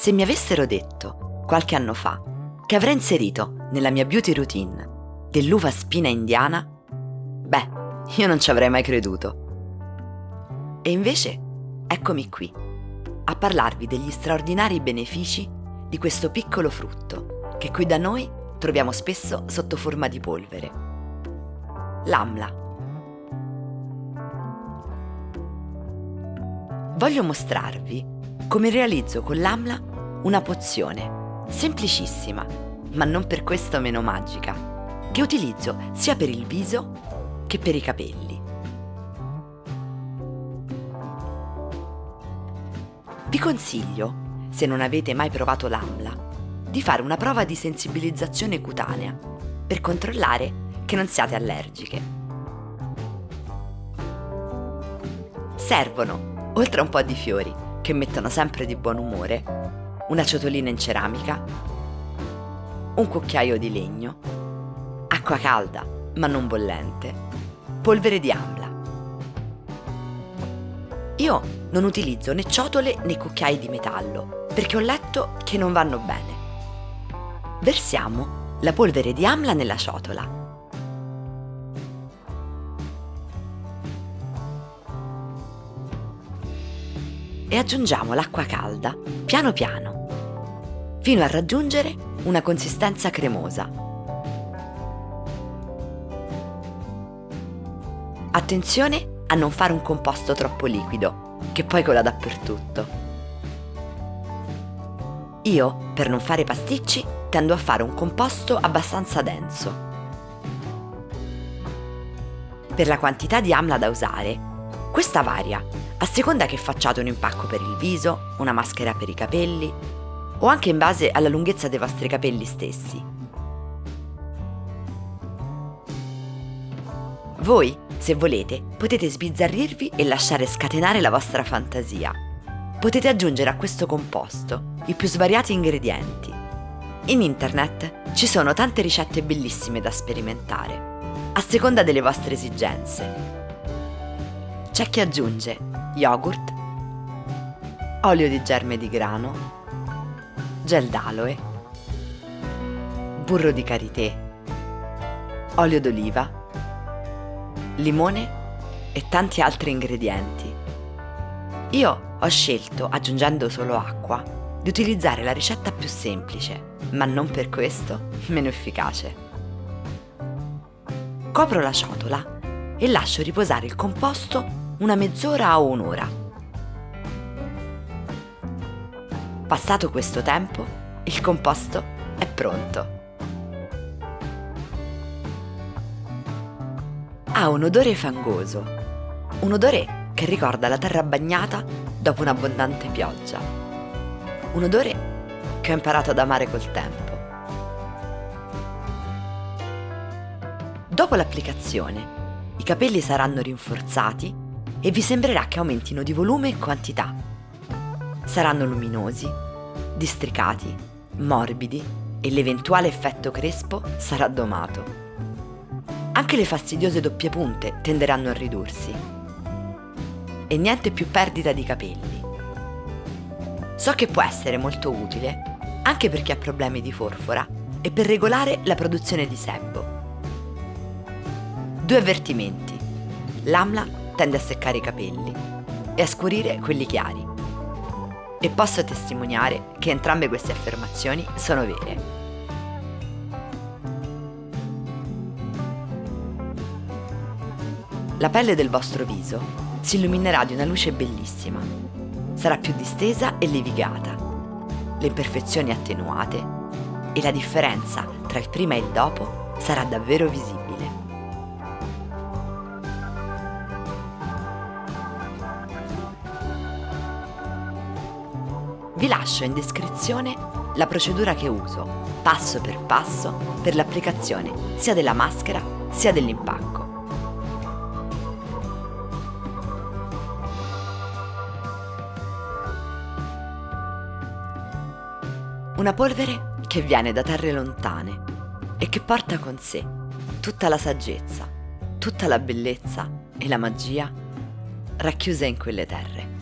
Se mi avessero detto, qualche anno fa, che avrei inserito nella mia beauty routine dell'uva spina indiana, beh, io non ci avrei mai creduto. E invece, eccomi qui, a parlarvi degli straordinari benefici di questo piccolo frutto che qui da noi troviamo spesso sotto forma di polvere. L'amla. Voglio mostrarvi come realizzo con l'amla una pozione, semplicissima, ma non per questo meno magica, che utilizzo sia per il viso che per i capelli. Vi consiglio, se non avete mai provato l'AMLA, di fare una prova di sensibilizzazione cutanea per controllare che non siate allergiche. Servono, oltre a un po' di fiori, che mettono sempre di buon umore, una ciotolina in ceramica, un cucchiaio di legno, acqua calda ma non bollente, polvere di amla. Io non utilizzo né ciotole né cucchiai di metallo perché ho letto che non vanno bene. Versiamo la polvere di amla nella ciotola. E aggiungiamo l'acqua calda piano piano fino a raggiungere una consistenza cremosa. Attenzione a non fare un composto troppo liquido, che poi cola dappertutto. Io, per non fare pasticci, tendo a fare un composto abbastanza denso. Per la quantità di amla da usare, questa varia a seconda che facciate un impacco per il viso, una maschera per i capelli o anche in base alla lunghezza dei vostri capelli stessi. Voi, se volete, potete sbizzarrirvi e lasciare scatenare la vostra fantasia. Potete aggiungere a questo composto i più svariati ingredienti. In internet ci sono tante ricette bellissime da sperimentare, a seconda delle vostre esigenze. C'è chi aggiunge yogurt, olio di germe di grano, gel d'aloe, burro di karité, olio d'oliva, limone e tanti altri ingredienti. Io ho scelto, aggiungendo solo acqua, di utilizzare la ricetta più semplice, ma non per questo meno efficace. Copro la ciotola e lascio riposare il composto una mezz'ora o un'ora Passato questo tempo, il composto è pronto. Ha un odore fangoso, un odore che ricorda la terra bagnata dopo un'abbondante pioggia, un odore che ho imparato ad amare col tempo. Dopo l'applicazione, i capelli saranno rinforzati e vi sembrerà che aumentino di volume e quantità saranno luminosi, districati, morbidi e l'eventuale effetto crespo sarà domato. Anche le fastidiose doppie punte tenderanno a ridursi. E niente più perdita di capelli. So che può essere molto utile anche per chi ha problemi di forfora e per regolare la produzione di sebo. Due avvertimenti. L'amla tende a seccare i capelli e a scurire quelli chiari e posso testimoniare che entrambe queste affermazioni sono vere. La pelle del vostro viso si illuminerà di una luce bellissima, sarà più distesa e levigata, le imperfezioni attenuate e la differenza tra il prima e il dopo sarà davvero visibile. Vi lascio in descrizione la procedura che uso, passo per passo, per l'applicazione sia della maschera sia dell'impacco. Una polvere che viene da terre lontane e che porta con sé tutta la saggezza, tutta la bellezza e la magia racchiuse in quelle terre.